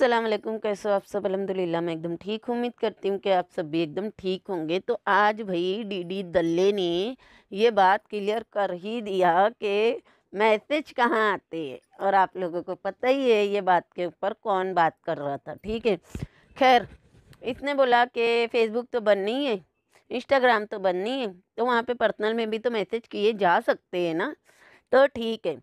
अस्सलाम वालेकुम, कैसे हो आप सब? अलहमदिल्ला मैं एकदम ठीक उम्मीद करती हूँ कि आप सब भी एकदम ठीक होंगे। तो आज भाई डीडी दल्ले ने ये बात क्लियर कर ही दिया कि मैसेज कहाँ आते हैं और आप लोगों को पता ही है ये बात के ऊपर कौन बात कर रहा था, ठीक है? खैर, इसने बोला कि फ़ेसबुक तो बंद नहीं है, इंस्टाग्राम तो बंद नहीं है तो वहाँ पे पर्सनल में भी तो मैसेज किए जा सकते हैं ना? तो ठीक है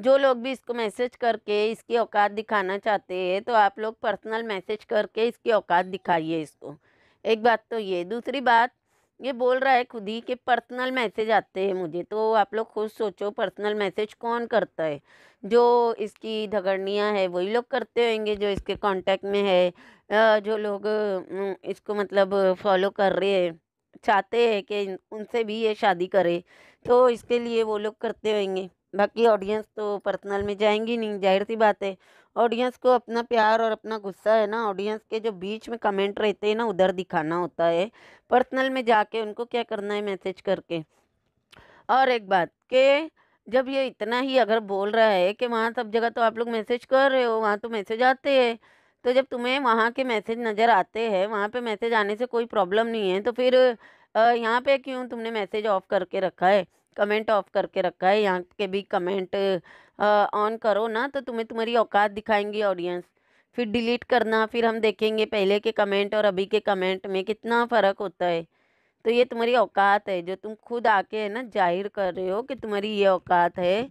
जो लोग भी इसको मैसेज करके इसकी औकात दिखाना चाहते हैं तो आप लोग पर्सनल मैसेज करके इसकी औकात दिखाइए इसको। एक बात तो ये, दूसरी बात, ये बोल रहा है खुद ही कि पर्सनल मैसेज आते हैं मुझे तो आप लोग खुद सोचो पर्सनल मैसेज कौन करता है? जो इसकी धगड़नियाँ है, वही लोग करते होंगे जो इसके कांटेक्ट में है जो लोग इसको मतलब फॉलो कर रहे हैं, चाहते हैं कि उनसे भी ये शादी करे तो इसके लिए वो लोग करते होंगे। बाकी ऑडियंस तो पर्सनल में जाएँगी नहीं, ज़ाहिर सी बात है। ऑडियंस को अपना प्यार और अपना गुस्सा है ना ऑडियंस के जो बीच में कमेंट रहते हैं ना, उधर दिखाना होता है। पर्सनल में जाके उनको क्या करना है मैसेज करके? और एक बात के, जब ये इतना ही अगर बोल रहा है कि वहाँ सब जगह तो आप लोग मैसेज कर रहे हो, वहाँ तो मैसेज आते हैं। तो जब तुम्हें वहाँ के मैसेज नज़र आते हैं, वहाँ पे मैसेज आने से कोई प्रॉब्लम नहीं है तो फिर यहाँ पे क्यों तुमने मैसेज ऑफ़ करके रखा है? कमेंट ऑफ़ करके रखा है। यहाँ के भी कमेंट ऑन करो ना तो तुम्हें तुम्हारी औकात दिखाएँगी ऑडियंस फिर डिलीट करना, फिर हम देखेंगे पहले के कमेंट और अभी के कमेंट में कितना फ़र्क होता है। तो ये तुम्हारी औकात है, जो तुम खुद आके है ना ज़ाहिर कर रहे हो कि तुम्हारी ये औकात है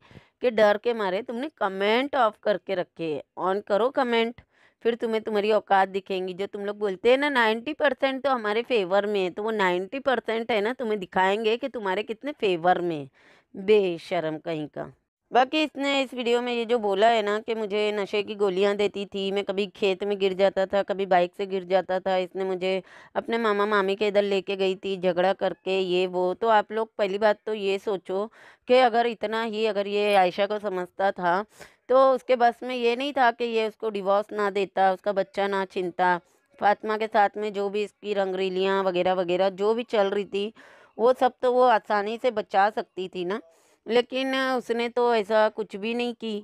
कि डर के मारे तुमने कमेंट ऑफ़ करके रखे है। ऑन करो कमेंट फिर तुम्हें तुम्हारी औकात दिखेंगी। जो तुम लोग बोलते हैं ना नाइन्टी परसेंट तो हमारे फेवर में है तो वो नाइन्टी परसेंट है ना, तुम्हें दिखाएँगे कि तुम्हारे कितने फेवर में बेशरम कहीं का। बाकी इसने, इस वीडियो में ये जो बोला है ना कि मुझे नशे की गोलियाँ देती थी, मैं कभी खेत में गिर जाता था, कभी बाइक से गिर जाता था, इसने मुझे अपने मामा, मामी के इधर लेके गई थी, झगड़ा करके, ये, वो। तो आप लोग, पहली बात तो ये सोचो कि अगर इतना ही, अगर ये आयशा को समझता था तो उसके बस में ये नहीं था कि ये उसको डिवोर्स ना देता, उसका बच्चा ना छिनता फातिमा के साथ में जो भी इसकी रंगरीलियाँ वगैरह वगैरह, जो भी चल रही थी, वो सब तो वो आसानी से बचा सकती थी ना। लेकिन उसने तो ऐसा कुछ भी नहीं की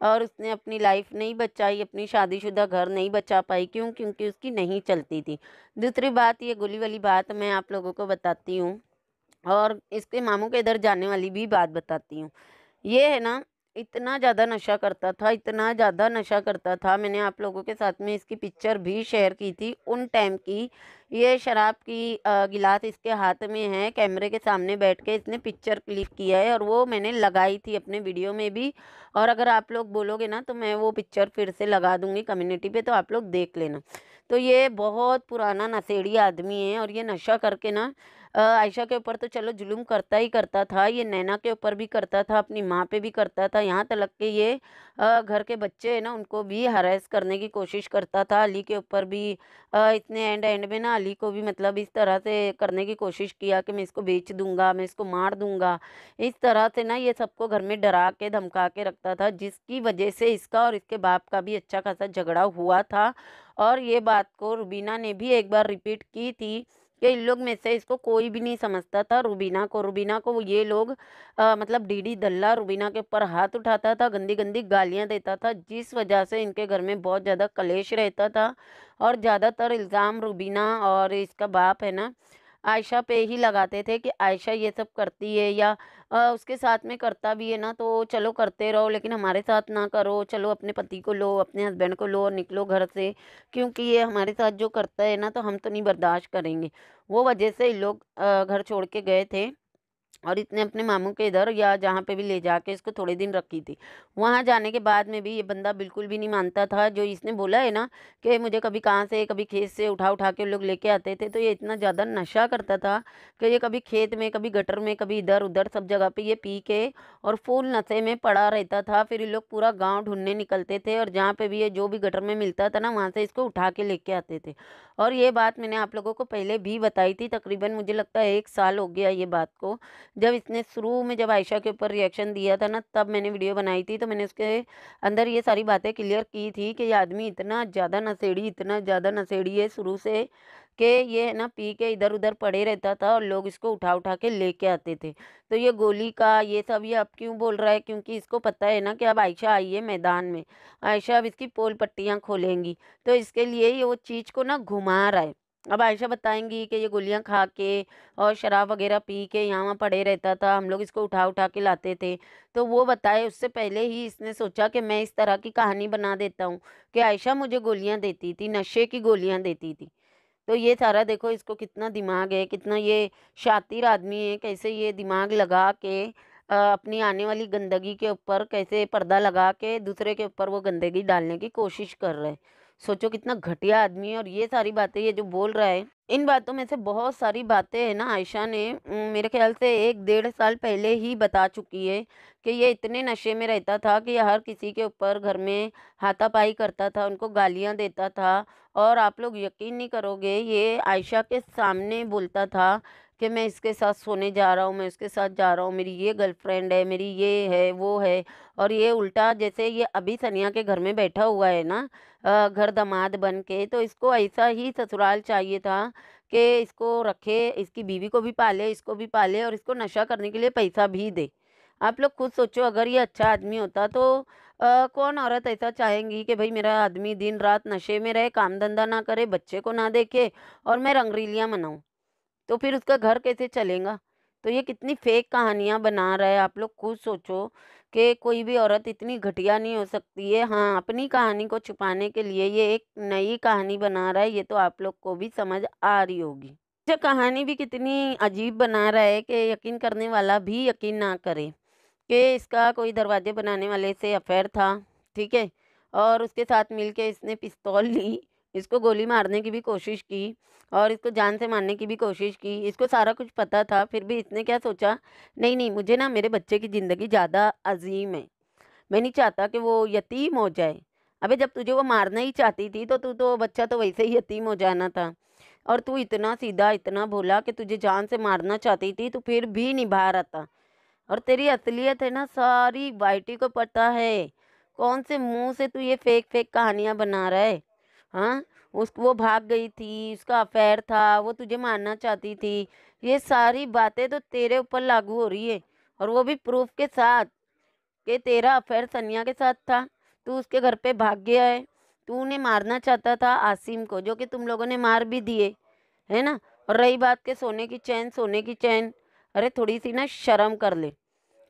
और उसने अपनी लाइफ नहीं बचाई, अपनी शादीशुदा घर नहीं बचा पाई। क्यों? क्योंकि उसकी नहीं चलती थी। दूसरी बात, ये गोली वाली बात मैं आप लोगों को बताती हूँ और इसके मामू के इधर जाने वाली भी बात बताती हूँ। ये है ना इतना ज़्यादा नशा करता था, इतना ज़्यादा नशा करता था, मैंने आप लोगों के साथ में इसकी पिक्चर भी शेयर की थी उन टाइम की। ये शराब की गिलास इसके हाथ में है, कैमरे के सामने बैठ के इसने पिक्चर क्लिक किया है और वो मैंने लगाई थी अपने वीडियो में भी। और अगर आप लोग बोलोगे ना तो मैं वो पिक्चर फिर से लगा दूँगी कम्युनिटी पर तो आप लोग देख लेना। तो ये बहुत पुराना नशेड़ी आदमी है और ये नशा करके ना आयशा के ऊपर तो चलो जुल्म करता ही करता था, ये नैना के ऊपर भी करता था, अपनी माँ पे भी करता था, यहाँ तक के ये घर के बच्चे हैं ना, उनको भी हरास करने की कोशिश करता था, अली के ऊपर भी इतने एंड एंड में ना अली को भी मतलब इस तरह से करने की कोशिश किया कि मैं इसको बेच दूँगा, मैं इसको मार दूँगा, इस तरह से ना ये सबको घर में डरा के, धमका के रखता था, जिसकी वजह से इसका और इसके बाप का भी अच्छा खासा झगड़ा हुआ था, और ये बात को रुबीना ने भी एक बार रिपीट की थी कि इन लोग में से इसको कोई भी नहीं समझता था। रुबीना को रुबीना को ये लोग आ, मतलब डीडी दल्ला रुबीना के ऊपर हाथ उठाता था गंदी गंदी गालियाँ देता था जिस वजह से इनके घर में बहुत ज़्यादा कलेश रहता था। और ज़्यादातर इल्ज़ाम रुबीना और इसका बाप है ना आयशा पे ही लगाते थे कि आयशा ये सब करती है या आ, उसके साथ में करता भी है ना तो चलो करते रहो लेकिन हमारे साथ ना करो चलो अपने पति को लो अपने हस्बैंड को लो और निकलो घर से क्योंकि ये हमारे साथ जो करता है ना तो हम तो नहीं बर्दाश्त करेंगे। वो वजह से लोग घर छोड़ के गए थे। और इसने अपने मामू के इधर या जहाँ पे भी ले जाके इसको थोड़े दिन रखी थी। वहाँ जाने के बाद में भी ये बंदा बिल्कुल भी नहीं मानता था। जो इसने बोला है ना कि मुझे कभी कहाँ से, कभी खेत से उठा उठा के लोग लेके आते थे तो ये इतना ज़्यादा नशा करता था कि ये कभी खेत में, कभी गटर में, कभी इधर उधर सब जगह पर ये पी के और फुल नशे में पड़ा रहता था। फिर ये लोग पूरा गाँव ढूँढने निकलते थे और जहाँ पर भी ये जो भी गटर में मिलता था ना, वहाँ से इसको उठा के लेके आते थे। और ये बात मैंने आप लोगों को पहले भी बताई थी, तकरीबन मुझे लगता है एक साल हो गया ये बात को जब इसने शुरू में जब आयशा के ऊपर रिएक्शन दिया था ना, तब मैंने वीडियो बनाई थी तो मैंने उसके अंदर ये सारी बातें क्लियर की थी कि ये आदमी इतना ज़्यादा नशेड़ी, इतना ज़्यादा नशेड़ी है शुरू से कि ये है ना पी के इधर उधर पड़े रहता था और लोग इसको उठा उठा के लेके आते थे। तो ये गोली का ये सब ये अब क्यों बोल रहा है? क्योंकि इसको पता है ना कि अब आयशा आई है मैदान में, आयशा अब इसकी पोल पट्टियाँ खोलेंगी तो इसके लिए ये वो चीज़ को ना घुमा रहा है। अब आयशा बताएँगी कि ये गोलियाँ खा के और शराब वगैरह पी के यहाँ पड़े रहता था, हम लोग इसको उठा उठा के लाते थे। तो वो बताए, उससे पहले ही इसने सोचा कि मैं इस तरह की कहानी बना देता हूँ कि आयशा मुझे गोलियाँ देती थी, नशे की गोलियाँ देती थी। तो ये सारा देखो, इसको कितना दिमाग है, कितना ये शातिर आदमी है, कैसे ये दिमाग लगा के अपनी आने वाली गंदगी के ऊपर कैसे पर्दा लगा के दूसरे के ऊपर वो गंदगी डालने की कोशिश कर रहे हैं। सोचो कितना घटिया आदमी है और ये सारी बातें, ये जो बोल रहा है, इन बातों में से बहुत सारी बातें है ना आयशा ने मेरे ख्याल से एक डेढ़ साल पहले ही बता चुकी है कि ये इतने नशे में रहता था कि हर किसी के ऊपर घर में हाथापाई करता था, उनको गालियाँ देता था और आप लोग यकीन नहीं करोगे, ये आयशा के सामने बोलता था कि मैं इसके साथ सोने जा रहा हूँ मैं उसके साथ जा रहा हूँ मेरी ये गर्लफ्रेंड है मेरी ये है वो है और ये उल्टा जैसे ये अभी सनिया के घर में बैठा हुआ है ना घर दामाद बन के तो इसको ऐसा ही ससुराल चाहिए था कि इसको रखे इसकी बीवी को भी पाले इसको भी पाले और इसको नशा करने के लिए पैसा भी दे। आप लोग खुद सोचो अगर ये अच्छा आदमी होता तो आ, कौन औरत ऐसा चाहेंगी कि भाई मेरा आदमी दिन रात नशे में रहे काम धंधा ना करे बच्चे को ना देखे और मैं रंगरीलियाँ मनाऊँ। तो फिर उसका घर कैसे चलेगा? तो ये कितनी फेक कहानियाँ बना रहा है, आप लोग खुद सोचो कि कोई भी औरत इतनी घटिया नहीं हो सकती है। हाँ अपनी कहानी को छुपाने के लिए ये एक नई कहानी बना रहा है, ये तो आप लोग को भी समझ आ रही होगी। जो कहानी भी कितनी अजीब बना रहा है कि यकीन करने वाला भी यकीन ना करे कि इसका कोई दरवाजे बनाने वाले से अफेयर था, ठीक है? और उसके साथ मिलके इसने पिस्तौल ली इसको गोली मारने की भी कोशिश की और इसको जान से मारने की भी कोशिश की। इसको सारा कुछ पता था, फिर भी इसने क्या सोचा? नहीं नहीं, मुझे ना मेरे बच्चे की ज़िंदगी ज़्यादा अजीम है। मैं नहीं चाहता कि वो यतीम हो जाए। अबे, जब तुझे वो मारना ही चाहती थी तो तू तो बच्चा तो वैसे ही यतीम हो जाना था। और तू इतना सीधा, इतना भोला कि तुझे जान से मारना चाहती थी तो फिर भी निभा रहा था और तेरी असलियत है ना, सारी वाइटी को पता है। कौन से मुँह से तू ये फेक फेक कहानियाँ बना रहा है? हाँ? उस, वो भाग गई थी, उसका अफेयर था, वो तुझे मारना चाहती थी। ये सारी बातें तो तेरे ऊपर लागू हो रही है, और वो भी प्रूफ के साथ कि तेरा अफेयर सनिया के साथ था। तू उसके घर पे भाग गया है। तू उन्हें मारना चाहता था, आसिम को, जो कि तुम लोगों ने मार भी दिए, है ना? और रही बात के सोने की चैन, सोने की चैन। अरे, थोड़ी सी ना शर्म कर ले।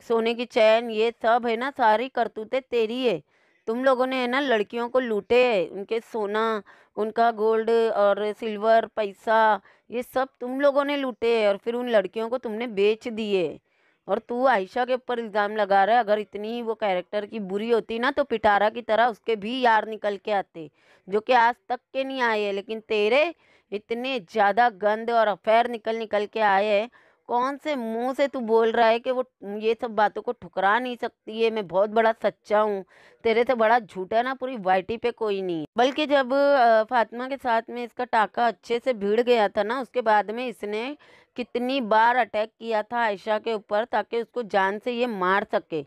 सोने की चैन, ये सब है ना, सारी करतूतें तेरी है। तुम लोगों ने, है ना, लड़कियों को लूटे, उनके सोना, उनका गोल्ड और सिल्वर, पैसा, ये सब तुम लोगों ने लूटे और फिर उन लड़कियों को तुमने बेच दिए। और तू आयशा के ऊपर इल्ज़ाम लगा रहा है, अगर इतनी वो कैरेक्टर की बुरी होती ना तो पिटारा की तरह उसके भी यार निकल के आते, जो कि आज तक के नहीं आए लेकिन तेरे इतने ज़्यादा गंद और अफेयर निकल निकल के आए हैं कौन से मुँह से तू बोल रहा है कि वो ये सब बातों को ठुकरा नहीं सकती है? मैं बहुत बड़ा सच्चा हूँ। तेरे से बड़ा झूठा ना, पूरी वाइटी पे कोई नहीं बल्कि जब फातिमा के साथ में इसका टाका अच्छे से भिड़ गया था ना, उसके बाद में इसने कितनी बार अटैक किया था आयशा के ऊपर ताकि उसको जान से ये मार सके।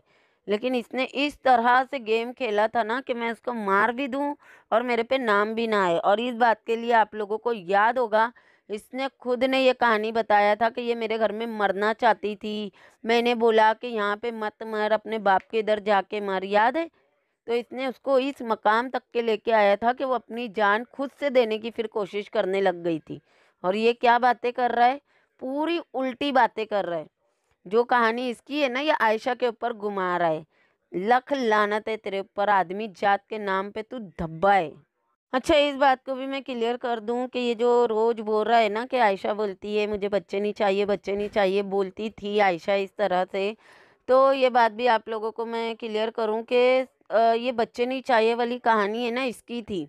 लेकिन इसने इस तरह से गेम खेला था ना कि मैं उसको मार भी दूँ और मेरे पे नाम भी ना आए। और इस बात के लिए आप लोगों को याद होगा इसने खुद ने ये कहानी बताया था कि ये मेरे घर में मरना चाहती थी। मैंने बोला कि यहाँ पे मत मर, अपने बाप के इधर जाके मर, याद है? तो इसने उसको इस मकाम तक के लेके आया था कि वो अपनी जान खुद से देने की फिर कोशिश करने लग गई थी। और ये क्या बातें कर रहा है? पूरी उल्टी बातें कर रहा है। जो कहानी इसकी है ना, ये आयशा के ऊपर घुमा रहा है। लख लानत है तेरे ऊपर, आदमी जात के नाम पे तू धब्बा है। अच्छा इस बात को भी मैं क्लियर कर दूँ कि ये जो रोज़ बोल रहा है ना कि आयशा बोलती है, मुझे बच्चे नहीं चाहिए, बच्चे नहीं चाहिए, बोलती थी आयशा इस तरह से। तो ये बात भी आप लोगों को मैं क्लियर करूँ कि ये बच्चे नहीं चाहिए वाली कहानी है ना इसकी थी।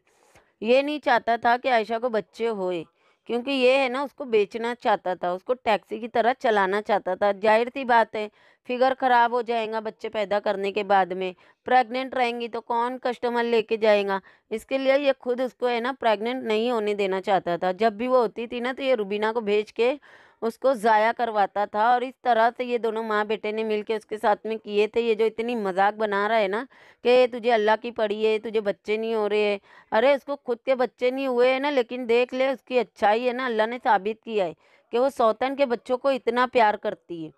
ये नहीं चाहता था कि आयशा को बच्चे होए, क्योंकि ये है ना उसको बेचना चाहता था, उसको टैक्सी की तरह चलाना चाहता था। ज़ाहिर सी बात है फिगर ख़राब हो जाएगा बच्चे पैदा करने के बाद में। प्रेग्नेंट रहेंगी तो कौन कस्टमर लेके जाएगा? इसके लिए ये खुद उसको है ना प्रेग्नेंट नहीं होने देना चाहता था। जब भी वो होती थी ना तो ये रुबीना को भेज के उसको ज़ाया करवाता था और इस तरह से ये दोनों माँ बेटे ने मिल के उसके साथ में किए थे। ये जो इतनी मज़ाक बना रहा है ना कि तुझे अल्लाह की पड़ी है, तुझे बच्चे नहीं हो रहे अरे उसको खुद के बच्चे नहीं हुए हैं ना, लेकिन देख ले उसकी अच्छाई है ना, अल्लाह ने साबित किया है कि वो सौतन के बच्चों को इतना प्यार करती है।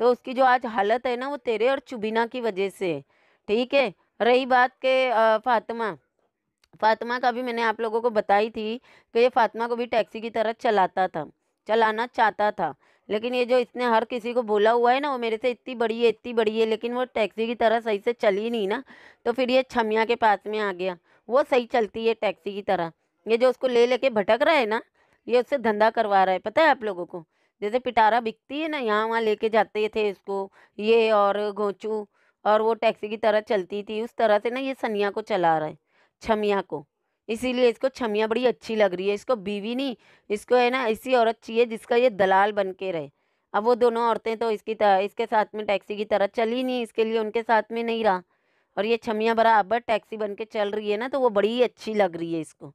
तो उसकी जो आज हालत है ना, वो तेरे और चुबीना की वजह से ठीक है? रही बात के फातिमा। फातिमा का भी मैंने आप लोगों को बताई थी कि ये फातिमा को भी टैक्सी की तरह चलाता था, चलाना चाहता था। लेकिन ये जो इसने हर किसी को बोला हुआ है ना, वो मेरे से इतनी बड़ी है, इतनी बड़ी है, लेकिन वो टैक्सी की तरह सही से चली नहीं ना तो फिर ये छमिया के पास में आ गया। वो सही चलती है टैक्सी की तरह। ये जो उसको ले लेके भटक रहा है ना, ये उससे धंधा करवा रहा है, पता है आप लोगों को? जैसे पिटारा बिकती है ना, यहाँ वहाँ लेके जाते थे इसको, ये और गोचू और वो टैक्सी की तरह चलती थी, उस तरह से ना ये सनिया को चला रहा है, छमिया को। इसीलिए इसको छमिया बड़ी अच्छी लग रही है, इसको बीवी नहीं, इसको है ना ऐसी औरत चाहिए जिसका ये दलाल बन के रहे। अब वो दोनों औरतें तो इसकी तरह इसके साथ में टैक्सी की तरह चली नहीं, इसके लिए उनके साथ में नहीं रहा। और ये छमिया बराबर टैक्सी बन के चल रही है ना तो वो बड़ी अच्छी लग रही है इसको।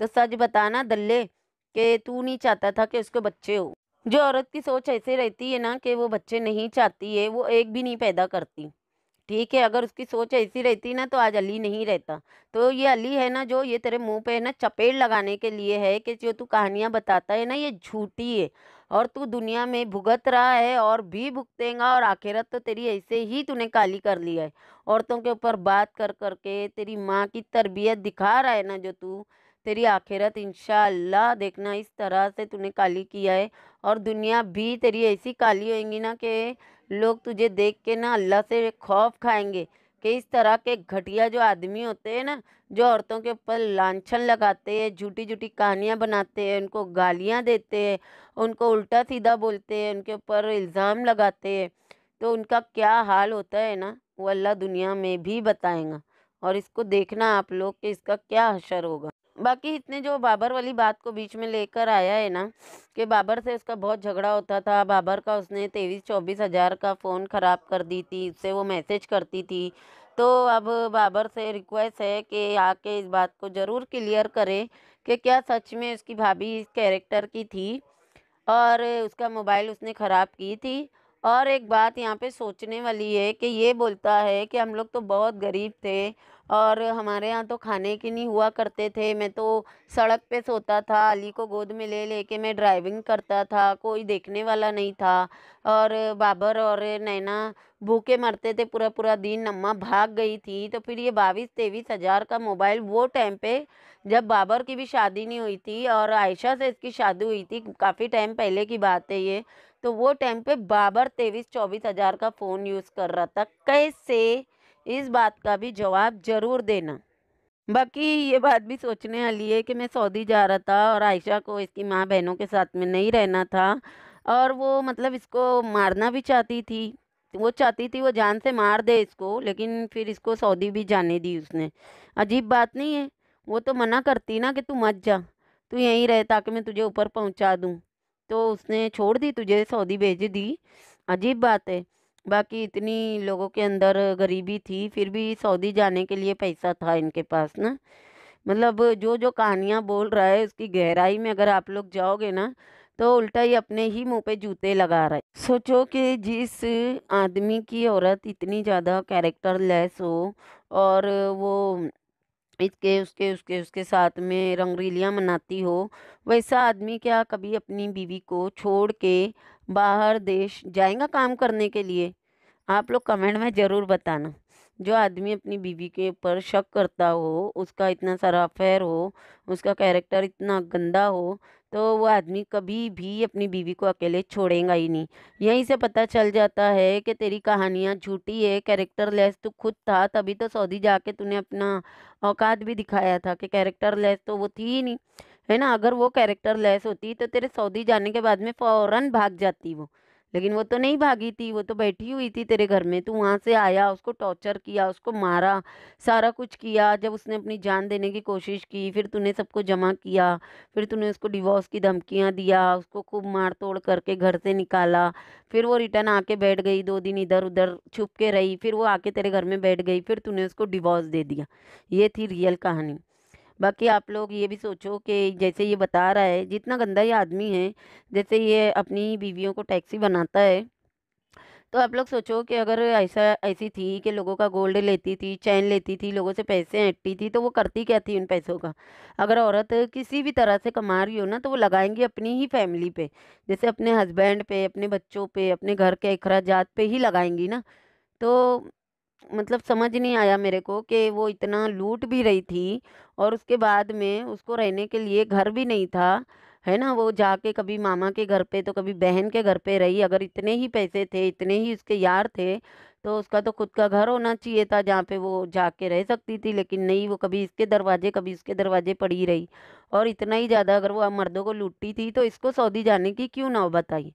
तो सच बताना दल्ले, कि तू नहीं चाहता था कि उसको बच्चे हो। जो औरत की सोच ऐसे रहती है ना कि वो बच्चे नहीं चाहती है, वो एक भी नहीं पैदा करती। ठीक है, अगर उसकी सोच ऐसी रहती ना तो आज अली नहीं रहता। तो ये अली है ना जो ये तेरे मुँह पे है ना चपेट लगाने के लिए है कि जो तू कहानियाँ बताता है ना ये झूठी है और तू दुनिया में भुगत रहा है और भी भुगतेगा और आखिरत तो तेरी ऐसे ही तूने काली कर लिया है। औरतों के ऊपर बात कर करके तेरी माँ की तरबियत दिखा रहा है ना जो तू तेरी आखिरत इंशाल्लाह देखना इस तरह से तूने काली किया है और दुनिया भी तेरी ऐसी काली होएँगी ना कि लोग तुझे देख के ना अल्लाह से खौफ खाएँगे कि इस तरह के घटिया जो आदमी होते हैं ना, जो औरतों के ऊपर लाछन लगाते हैं झूठी झूठी कहानियाँ बनाते हैं, उनको गालियाँ देते हैं, उनको उल्टा सीधा बोलते हैं, उनके ऊपर इल्ज़ाम लगाते हैं तो उनका क्या हाल होता है ना, वो अल्लाह दुनिया में भी बताएगा और इसको देखना आप लोग कि इसका क्या असर होगा। बाकी इतने जो बाबर वाली बात को बीच में लेकर आया है ना, कि बाबर से उसका बहुत झगड़ा होता था, बाबर का उसने तेईस चौबीस हज़ार का फ़ोन ख़राब कर दी थी, उससे वो मैसेज करती थी। तो अब बाबर से रिक्वेस्ट है कि आके इस बात को ज़रूर क्लियर करें कि क्या सच में उसकी भाभी इस कैरेक्टर की थी और उसका मोबाइल उसने ख़राब की थी। और एक बात यहाँ पे सोचने वाली है कि ये बोलता है कि हम लोग तो बहुत गरीब थे और हमारे यहाँ तो खाने की नहीं हुआ करते थे। मैं तो सड़क पे सोता था अली को गोद में ले लेके मैं ड्राइविंग करता था, कोई देखने वाला नहीं था। और बाबर और नैना भूखे मरते थे पूरा पूरा दिन नम्मा भाग गई थी। तो फिर ये बाईस, तेईस हज़ार का मोबाइल वो टाइम पे जब बाबर की भी शादी नहीं हुई थी और आयशा से इसकी शादी हुई थी, काफ़ी टाइम पहले की बात है ये तो वो टाइम पे बाबर तेईस, चौबीस हज़ार का फ़ोन यूज़ कर रहा था। कैसे? इस बात का भी जवाब ज़रूर देना। बाकी ये बात भी सोचने वाली है कि मैं सऊदी जा रहा था और आयशा को इसकी माँ बहनों के साथ में नहीं रहना था और वो मतलब इसको मारना भी चाहती थी। वो चाहती थी वो जान से मार दे इसको, लेकिन फिर इसको सऊदी भी जाने दी उसने। अजीब बात नहीं है। वो तो मना करती ना कि तू मत जा, तू यहीं रहे ताकि मैं तुझे ऊपर पहुँचा दूँ। तो उसने छोड़ दी, तुझे सऊदी भेज दी। अजीब बात है। बाकी इतनी लोगों के अंदर गरीबी थी, फिर भी सऊदी जाने के लिए पैसा था इनके पास ना। मतलब जो जो कहानियाँ बोल रहा है, उसकी गहराई में अगर आप लोग जाओगे ना तो उल्टा ही अपने ही मुँह पे जूते लगा रहा है। सोचो कि जिस आदमी की औरत इतनी ज़्यादा कैरेक्टर लेस हो और वो इसके उसके उसके उसके साथ में रंगरीलियाँ मनाती हो। वैसा आदमी क्या कभी अपनी बीवी को छोड़ के बाहर देश जाएगा काम करने के लिए? आप लोग कमेंट में ज़रूर बताना। जो आदमी अपनी बीवी के ऊपर शक करता हो, उसका इतना सारा अफेयर हो, उसका कैरेक्टर इतना गंदा हो तो वो आदमी कभी भी अपनी बीवी को अकेले छोड़ेगा ही नहीं। यहीं से पता चल जाता है कि तेरी कहानियाँ झूठी है कैरेक्टर लेस तो खुद था, तभी तो सऊदी जाके तूने अपना औकात भी दिखाया था कि कैरेक्टर लेस तो वो थी ही नहीं। है ना? अगर वो कैरेक्टर लेस होती तो तेरे सऊदी जाने के बाद में फ़ौरन भाग जाती वो। लेकिन वो तो नहीं भागी थी, वो तो बैठी हुई थी तेरे घर में। तू वहाँ से आया, उसको टॉर्चर किया, उसको मारा, सारा कुछ किया, जब उसने अपनी जान देने की कोशिश की, फिर तूने सबको जमा किया, फिर तूने उसको डिवोर्स की धमकियाँ दिया, उसको खूब मार तोड़ करके घर से निकाला, फिर वो रिटर्न आके बैठ गई, दो दिन इधर उधर छुप के रही, फिर वो आके तेरे घर में बैठ गई, फिर तूने उसको डिवोर्स दे दिया। ये थी रियल कहानी। बाकी आप लोग ये भी सोचो कि जैसे ये बता रहा है, जितना गंदा ये आदमी है, जैसे ये अपनी बीवियों को टैक्सी बनाता है तो आप लोग सोचो कि अगर ऐसा, ऐसी थी कि लोगों का गोल्ड लेती थी, चैन लेती थी, लोगों से पैसे ऐंठती थी तो वो करती क्या थी उन पैसों का? अगर औरत किसी भी तरह से कमा रही हो ना तो वो लगाएँगी अपनी ही फैमिली पे, जैसे अपने हस्बैंड पे, अपने बच्चों पे, अपने घर के अखराजात पे ही लगाएँगी ना तो मतलब समझ नहीं आया मेरे को कि वो इतना लूट भी रही थी और उसके बाद में उसको रहने के लिए घर भी नहीं था, है ना? वो जाके कभी मामा के घर पे तो कभी बहन के घर पे रही, अगर इतने ही पैसे थे, इतने ही उसके यार थे तो उसका तो खुद का घर होना चाहिए था जहाँ पे वो जाके रह सकती थी, लेकिन नहीं, वो कभी इसके दरवाजे, कभी उसके दरवाजे पड़ी रही। और इतना ही ज़्यादा अगर वो मर्दों को लूटती थी तो इसको सऊदी जाने की क्यों नौबत आई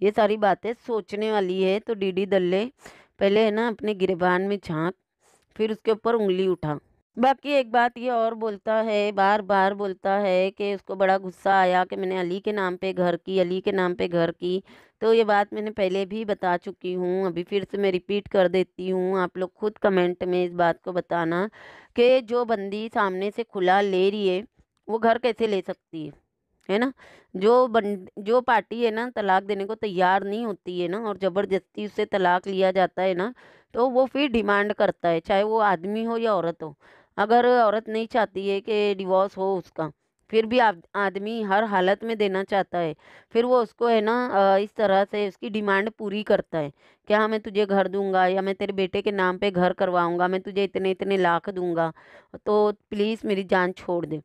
ये सारी बातें सोचने वाली है तो डीडी दल्ले। पहले है ना अपने गिरबान में झाँक, फिर उसके ऊपर उंगली उठा। बाकी एक बात ये और बोलता है बार बार बोलता है कि उसको बड़ा गुस्सा आया कि मैंने अली के नाम पे घर की, अली के नाम पे घर की। तो ये बात मैंने पहले भी बता चुकी हूँ, अभी फिर से मैं रिपीट कर देती हूँ। आप लोग खुद कमेंट में इस बात को बताना कि जो बंदी सामने से खुला ले रही है, वो घर कैसे ले सकती है? है ना? जो बन, जो पार्टी है ना, तलाक देने को तैयार नहीं होती है ना, और ज़बरदस्ती उससे तलाक लिया जाता है ना तो वो फिर डिमांड करता है, चाहे वो आदमी हो या औरत हो। अगर औरत नहीं चाहती है कि डिवोर्स हो उसका, फिर भी आदमी हर हालत में देना चाहता है। फिर वो उसको है ना इस तरह से उसकी डिमांड पूरी करता है, क्या मैं तुझे घर दूँगा, या मैं तेरे बेटे के नाम पे घर करवाऊँगा, मैं तुझे इतने इतने लाख दूँगा तो प्लीज़ मेरी जान छोड़ दे।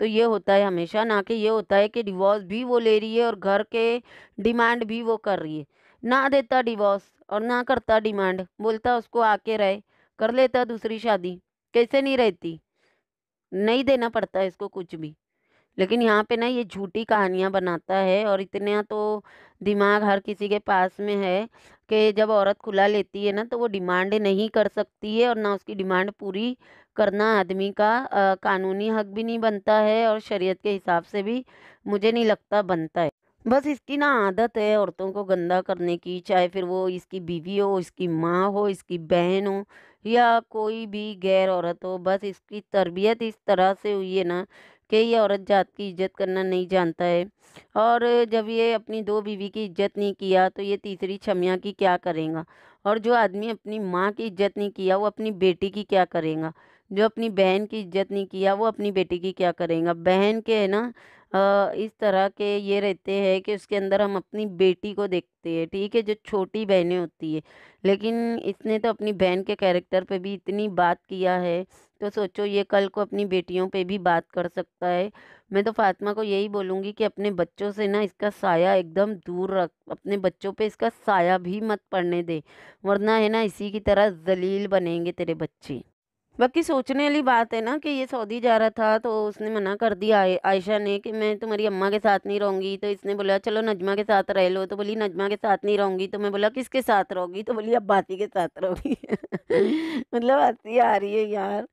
तो ये होता है हमेशा, ना कि ये होता है कि डिवोर्स भी वो ले रही है और घर के डिमांड भी वो कर रही है। ना देता डिवोर्स और ना करता डिमांड बोलता उसको आके रहे, कर लेता दूसरी शादी, कैसे नहीं रहती? नहीं देना पड़ता इसको कुछ भी। लेकिन यहाँ पे ना ये झूठी कहानियाँ बनाता है और इतना तो दिमाग हर किसी के पास में है कि जब औरत खुला लेती है ना तो वो डिमांड नहीं कर सकती है और ना उसकी डिमांड पूरी करना आदमी का आ, कानूनी हक भी नहीं बनता है और शरीयत के हिसाब से भी मुझे नहीं लगता बनता है। बस इसकी ना आदत है औरतों को गंदा करने की चाहे फिर वो इसकी बीवी हो इसकी माँ हो इसकी बहन हो या कोई भी गैर औरत हो बस इसकी तरबियत इस तरह से हुई है ना कि ये औरत जात की इज़्ज़त करना नहीं जानता है। और जब ये अपनी दो बीवी की इज़्ज़त नहीं किया तो ये तीसरी छमिया की क्या करेगा? और जो आदमी अपनी माँ की इज़्ज़त नहीं किया वो अपनी बेटी की क्या करेगा? जो अपनी बहन की इज़्ज़त नहीं किया, वो अपनी बेटी की क्या करेगा? बहन के है ना इस तरह के ये रहते हैं कि उसके अंदर हम अपनी बेटी को देखते हैं, ठीक है, जो छोटी बहनें होती है। लेकिन इसने तो अपनी बहन के कैरेक्टर पे भी इतनी बात किया है तो सोचो ये कल को अपनी बेटियों पे भी बात कर सकता है। मैं तो फातिमा को यही बोलूँगी कि अपने बच्चों से ना इसका साया एकदम दूर रख, अपने बच्चों पे इसका साया भी मत पड़ने दे, वरना है ना इसी की तरह जलील बनेंगे तेरे बच्चे। बाकी सोचने वाली बात है ना कि ये सऊदी जा रहा था तो उसने मना कर दिया आयशा ने कि मैं तुम्हारी अम्मा के साथ नहीं रहूँगी। तो इसने बोला, चलो नजमा के साथ रह लो। तो बोली, नजमा के साथ नहीं रहूँगी। तो मैं बोला, किसके साथ रहोगी? तो बोली अब्बासी के साथ रहोगी। मतलब हँसी आ रही है यार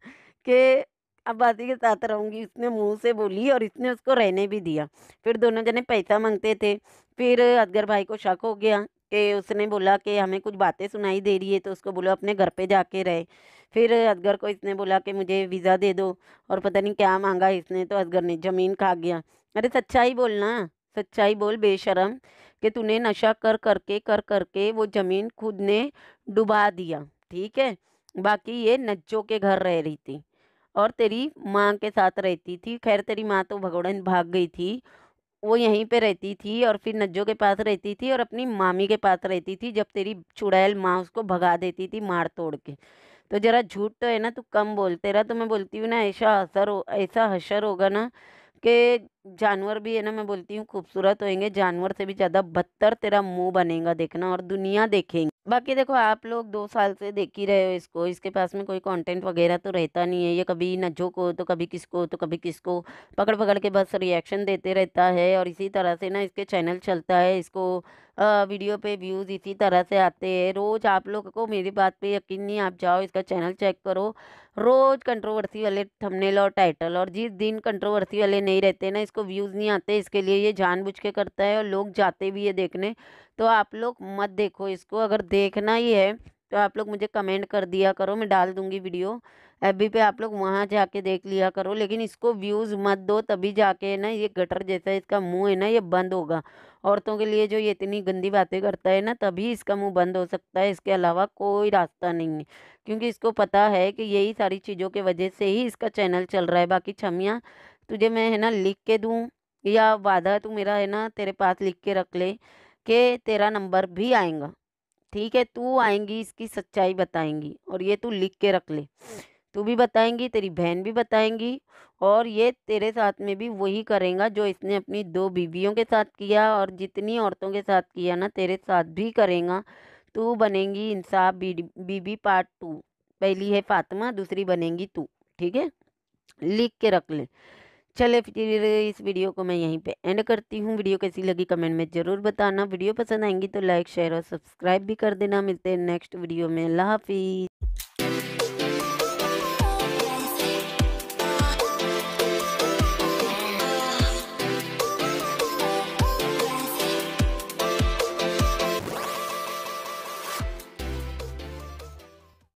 कि अब्बासी के साथ रहूँगी। उसने मुँह से बोली और इसने उसको रहने भी दिया। फिर दोनों जने पैसा मांगते थे। फिर असगर भाई को शक हो गया कि उसने बोला कि हमें कुछ बातें सुनाई दे रही है तो उसको बोलो अपने घर पे जाके रहे। फिर असगर को इसने बोला कि मुझे वीज़ा दे दो और पता नहीं क्या मांगा इसने तो असगर ने ज़मीन खा गया। अरे सच्चाई बोलना सच्चाई बोल बेशरम कि तूने नशा कर, करके कर, करके वो ज़मीन खुद ने डुबा दिया, ठीक है? बाकी ये नज्जों के घर रह रही थी और तेरी माँ के साथ रहती थी। खैर, तेरी माँ तो भगोड़न भाग गई थी वो यहीं पे रहती थी और फिर नज्जो के पास रहती थी और अपनी मामी के पास रहती थी, जब तेरी चुड़ैल माँ उसको भगा देती थी मार तोड़ के। तो ज़रा झूठ तो है ना, तू कम बोलते तेरा तो मैं बोलती हूँ ना, ऐसा असर हो, ऐसा हशर होगा ना कि जानवर भी है ना मैं बोलती हूँ खूबसूरत होंगे जानवर से भी ज़्यादा बदतर तेरा मुँह बनेगा देखना और दुनिया देखेंगे। बाकी देखो आप लोग दो साल से देख ही रहे हो इसको इसके पास में कोई कंटेंट वगैरह तो रहता नहीं है ये कभी नज्जों को तो कभी किसको तो कभी किसको पकड़ पकड़ के बस रिएक्शन देते रहता है और इसी तरह से ना इसके चैनल चलता है इसको आ, वीडियो पे व्यूज़ इसी तरह से आते हैं। रोज़ आप लोग को मेरी बात पे यकीन नहीं आप जाओ इसका चैनल चेक करो। रोज़ कंट्रोवर्सी वाले थंबनेल और टाइटल और जिस दिन कंट्रोवर्सी वाले नहीं रहते ना इसको व्यूज़ नहीं आते, इसके लिए ये जानबूझ के करता है और लोग जाते भी है देखने। तो आप लोग मत देखो इसको, अगर देखना ही है तो आप लोग मुझे कमेंट कर दिया करो, मैं डाल दूँगी वीडियो। एफ़ पे आप लोग वहाँ जाके देख लिया करो, लेकिन इसको व्यूज़ मत दो, तभी जाके ना, ये गटर जैसा इसका मुँह है ना, ये बंद होगा। औरतों के लिए जो ये इतनी गंदी बातें करता है ना, तभी इसका मुँह बंद हो सकता है, इसके अलावा कोई रास्ता नहीं है। क्योंकि इसको पता है कि यही सारी चीज़ों के वजह से ही इसका चैनल चल रहा है, बाकी छमिया तुझे मैं, है ना, लिख के दूँ? या वादा तू मेरा, है ना, तेरे पास लिख के रख ले कि तेरा नंबर भी आएगा। ठीक है, तू आएँगी, इसकी सच्चाई बताएँगी और ये तू लिख के रख ले। तू भी बताएँगी, तेरी बहन भी बताएँगी और ये तेरे साथ में भी वही करेगा जो इसने अपनी दो बीवियों के साथ किया और जितनी औरतों के साथ किया ना, तेरे साथ भी करेगा। तू बनेगी इंसाफ बीबी पार्ट टू। पहली है फातिमा, दूसरी बनेगी तू। ठीक है? लिख के रख ले। चले फिर इस वीडियो को मैं यहीं पे एंड करती हूँ। वीडियो कैसी लगी कमेंट में ज़रूर बताना। वीडियो पसंद आएँगी तो लाइक शेयर और सब्सक्राइब भी कर देना। मिलते हैं नेक्स्ट वीडियो में। अल्लाह हाफिज़।